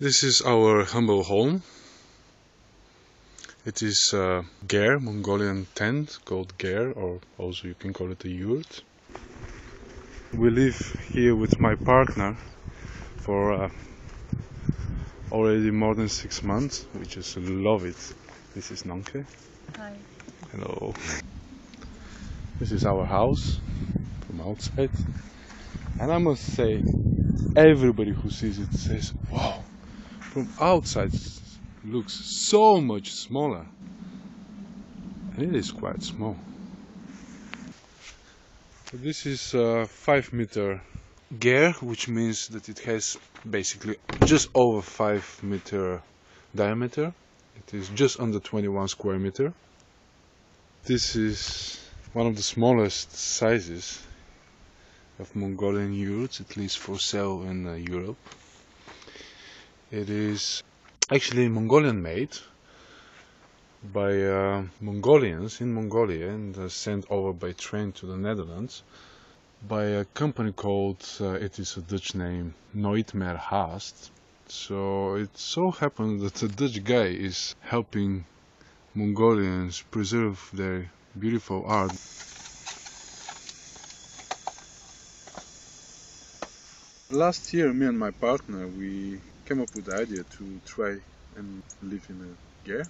This is our humble home. It is a ger, Mongolian tent called ger, or also you can call it a yurt. We live here with my partner for uh, already more than six months. We just love it. This is Nanke. Hi. Hello. This is our house from outside. And I must say, everybody who sees it says, wow, from outside looks so much smaller. And it is quite small. This is a 5 meter ger, which means that it has basically just over 5 meter diameter. It is just under 21 square meter. This is one of the smallest sizes of Mongolian yurts, at least for sale in uh, Europe. It is actually Mongolian made by uh, Mongolians in Mongolia and uh, sent over by train to the Netherlands by a company called, uh, it is a Dutch name, Nooit Meer Haast. So it so happened that a Dutch guy is helping Mongolians preserve their beautiful art. Last year, me and my partner, we came up with the idea to try and live in a ger.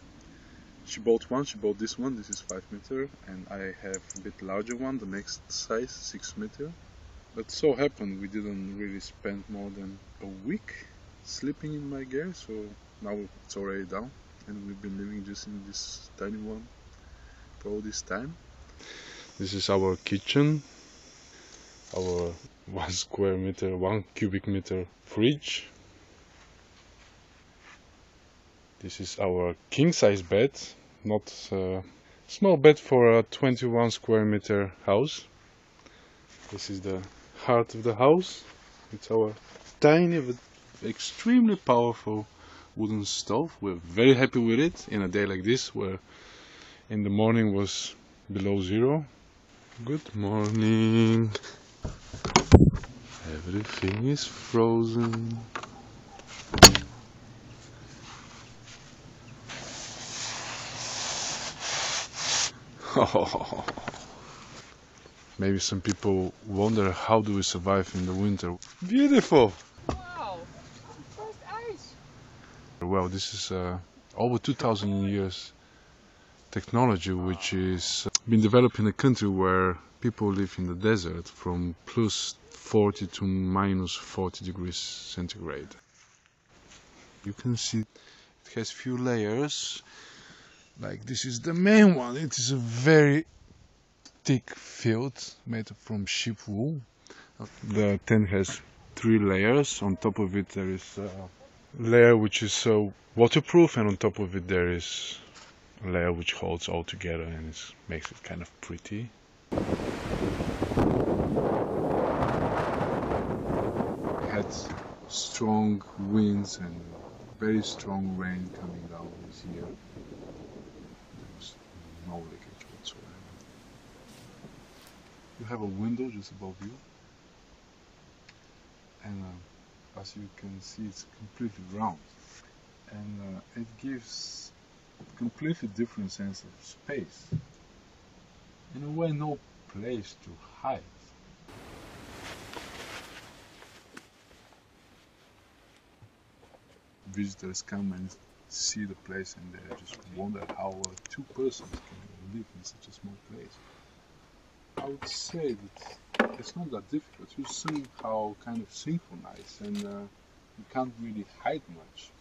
She bought one, she bought this one, this is 5 meter, and I have a bit larger one, the next size, 6 meter. But so happened we didn't really spend more than a week sleeping in my ger, so now it's already down, and we've been living just in this tiny one for all this time. This is our kitchen, our one square meter, one cubic meter fridge. This is our king size bed, not a small bed for a 21 square meter house. This is the heart of the house. It's our tiny but extremely powerful wooden stove. We're very happy with it in a day like this where in the morning was below zero. Good morning. Everything is frozen. Maybe some people wonder how do we survive in the winter. Beautiful. Wow. First ice. Well, this is uh, over 2,000 years technology which is uh, been developed in a country where people live in the desert from plus 40 to minus 40 degrees centigrade. You can see it has few layers. Like this is the main one. It is a very thick field made from sheep wool. The tent has three layers. On top of it there is a layer which is uh, waterproof and on top of it there is a layer which holds all together and it makes it kind of pretty. had strong winds and very strong rain coming down this year. No leakage whatsoever. You have a window just above you, and uh, as you can see, it's completely round, and uh, it gives completely different sense of space. In a way, no place to hide. visitors come and see the place and they just wonder how uh, two persons can live in such a small place. I would say that it's not that difficult. You somehow kind of synchronize and uh, you can't really hide much.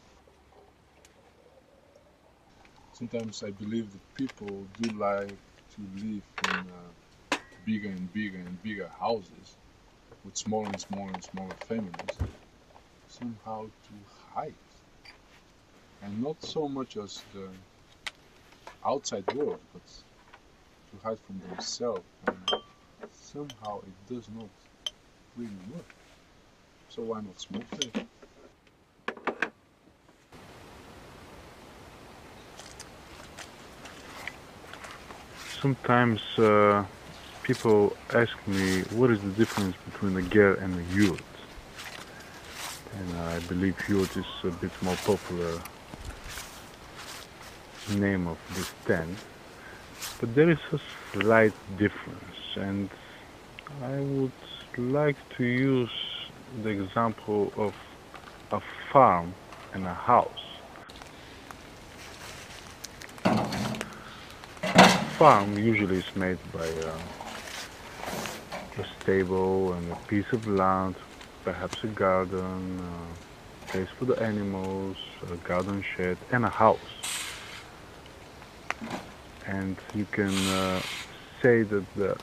Sometimes I believe that people do like to live in uh, bigger and bigger and bigger houses with smaller and smaller and smaller families somehow to hide and not so much as the outside world, but to hide from themselves. And somehow it does not really work. So why not smoke? Sometimes uh, people ask me what is the difference between a ger and a yurt. And I believe yurt is a bit more popular name of this tent. But there is a slight difference and I would like to use the example of a farm and a house. Farm usually is made by uh, a stable and a piece of land, perhaps a garden, uh, place for the animals, a garden shed, and a house. And you can uh, say that the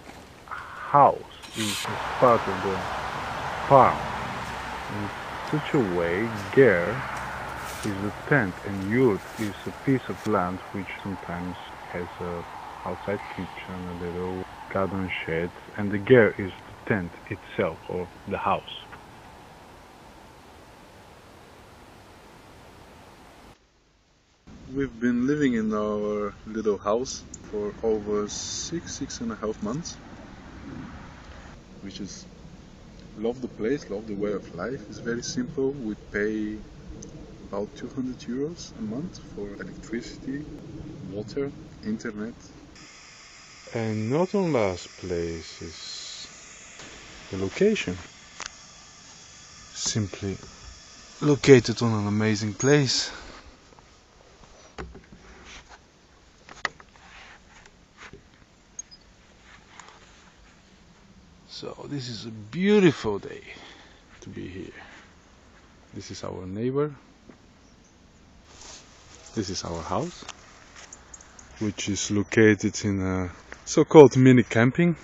house is part of the farm. In such a way, ger is the tent and yurt is a piece of land which sometimes has a outside kitchen, a little garden shed, and the ger is the tent itself or the house. We've been living in our little house for over six, six and a half months, which is love the place, love the way of life. It's very simple. We pay about 200 euros a month for electricity, water, internet. And not on last place is the location. Simply located on an amazing place. So this is a beautiful day to be here. This is our neighbor. This is our house, which is located in a so-called mini camping,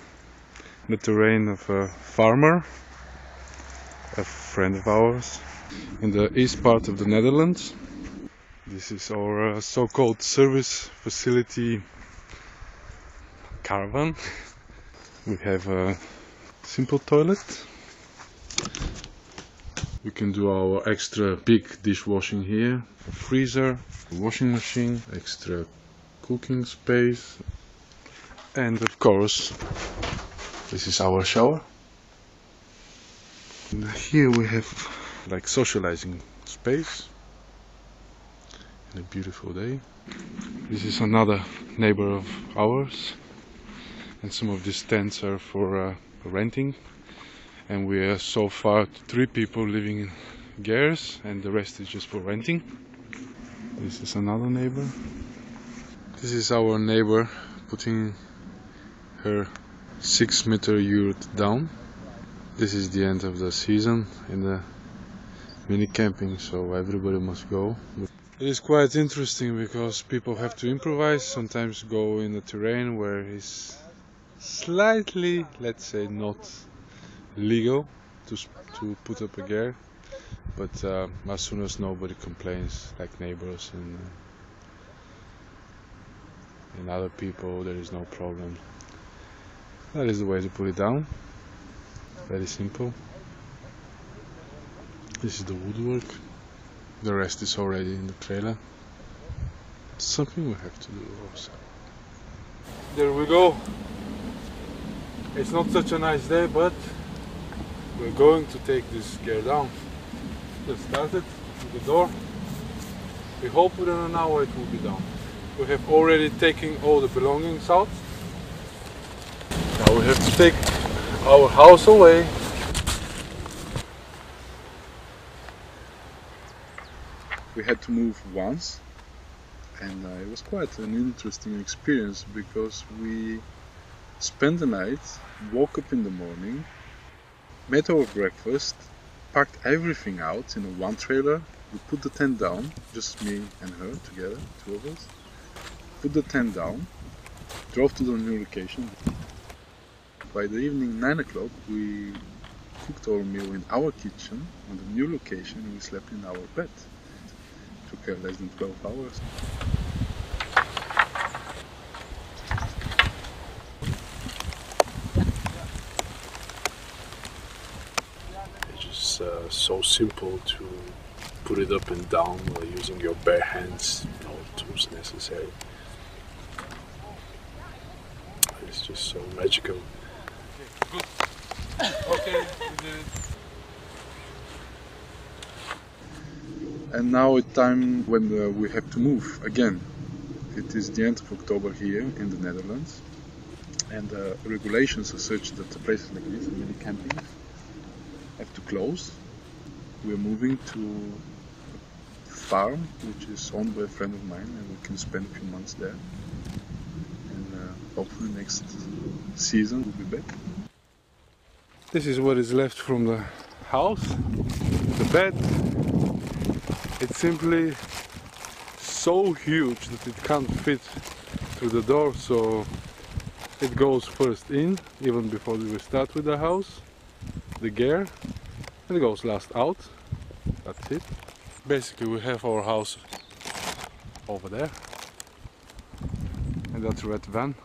the terrain of a farmer, a friend of ours, in the east part of the Netherlands. This is our uh, so-called service facility caravan. We have a simple toilet. We can do our extra big dishwashing here, freezer, washing machine, extra cooking space, and of course, this is our shower. And here we have like socializing space and a beautiful day. This is another neighbor of ours, and some of these tents are for uh, renting. And we are so far three people living in Gers and the rest is just for renting. This is another neighbor. This is our neighbor putting her six meter yurt down. This is the end of the season in the mini camping so everybody must go. It is quite interesting because people have to improvise sometimes go in the terrain where it's slightly, let's say, not legal to to put up a ger. but uh, as soon as nobody complains, like neighbors and uh, and other people, there is no problem. That is the way to put it down. Very simple. This is the woodwork. The rest is already in the trailer. It's something we have to do also. There we go. It's not such a nice day, but we're going to take this ger down. Just started with the door. We hope within an hour it will be done. We have already taken all the belongings out. Now we have to take our house away. We had to move once and uh, it was quite an interesting experience because we spent the night, woke up in the morning, made our breakfast, packed everything out in one trailer. We put the tent down, just me and her together, two of us. Put the tent down, drove to the new location. By the evening, 9 o'clock, we cooked our meal in our kitchen on the new location we slept in our bed. It took uh, less than 12 hours. uh, so simple to put it up and down using your bare hands, no tools necessary. It's just so magical. Okay. Okay, And now it's time when uh, we have to move again. It is the end of October here in the Netherlands, and uh, regulations are such that places like this, many campings, have to close. We're moving to a farm which is owned by a friend of mine, and we can spend a few months there. And uh, hopefully next season we'll be back. This is what is left from the house, the bed. It's simply so huge that it can't fit through the door, so it goes first in, even before we start with the house, the ger, and it goes last out. That's it. Basically, we have our house over there, and that's red van.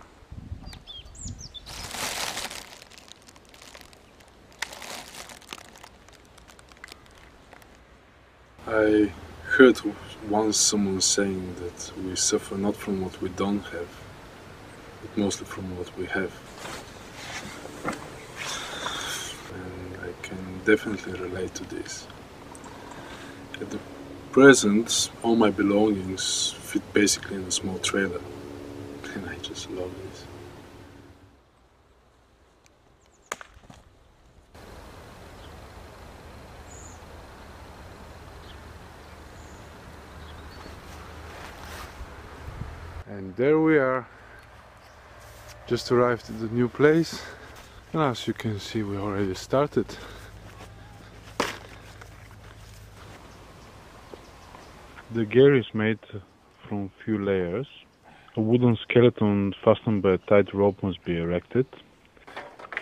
I heard once someone saying that we suffer not from what we don't have, but mostly from what we have. And I can definitely relate to this. At the present, all my belongings fit basically in a small trailer, and I just love this. And there we are, just arrived at the new place. And as you can see, we already started. The ger is made from few layers. A wooden skeleton fastened by a tight rope must be erected.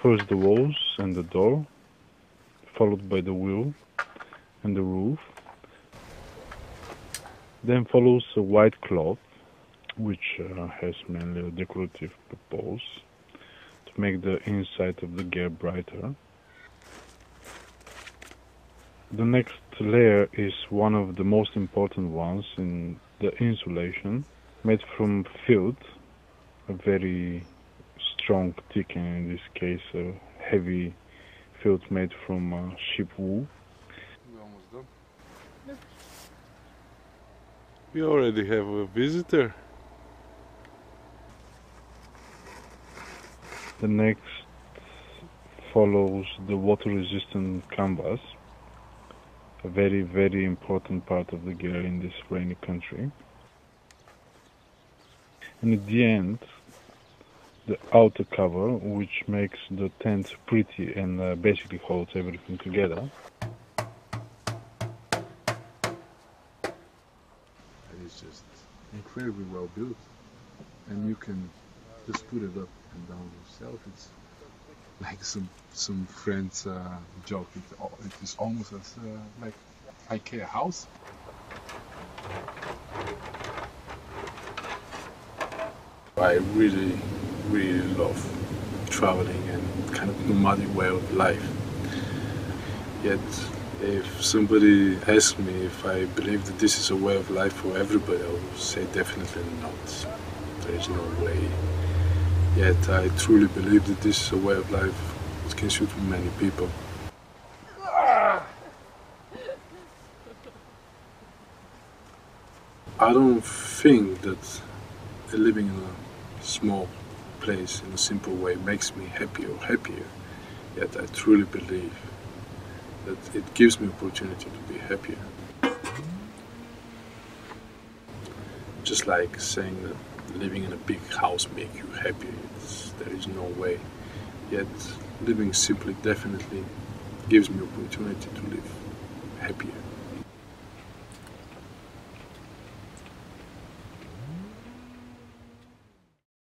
First the walls and the door, followed by the wheel and the roof. Then follows a white cloth which uh, has mainly a decorative purpose to make the inside of the ger brighter. The next layer is one of the most important ones in the insulation, made from filt, a very strong, thick, and in this case a heavy filt made from uh, sheep wool. We're almost done. We already have a visitor. The next follows the water resistant canvas, a very very important part of the ger in this rainy country. And at the end, the outer cover, which makes the tent pretty and uh, basically holds everything together. It's just incredibly well built, and you can just put it up and down yourself. It's like some some friends uh, joke. It, it is almost as uh, like IKEA house. I really, really love traveling and kind of nomadic way of life. Yet, if somebody asks me if I believe that this is a way of life for everybody, I would say definitely not. There is no way Yet I truly believe that this is a way of life that can suit many people. I don't think that living in a small place in a simple way makes me happy or happier. Yet I truly believe that it gives me opportunity to be happier. Just like saying that living in a big house make you happy. It's, there is no way. Yet living simply definitely gives me opportunity to live happier.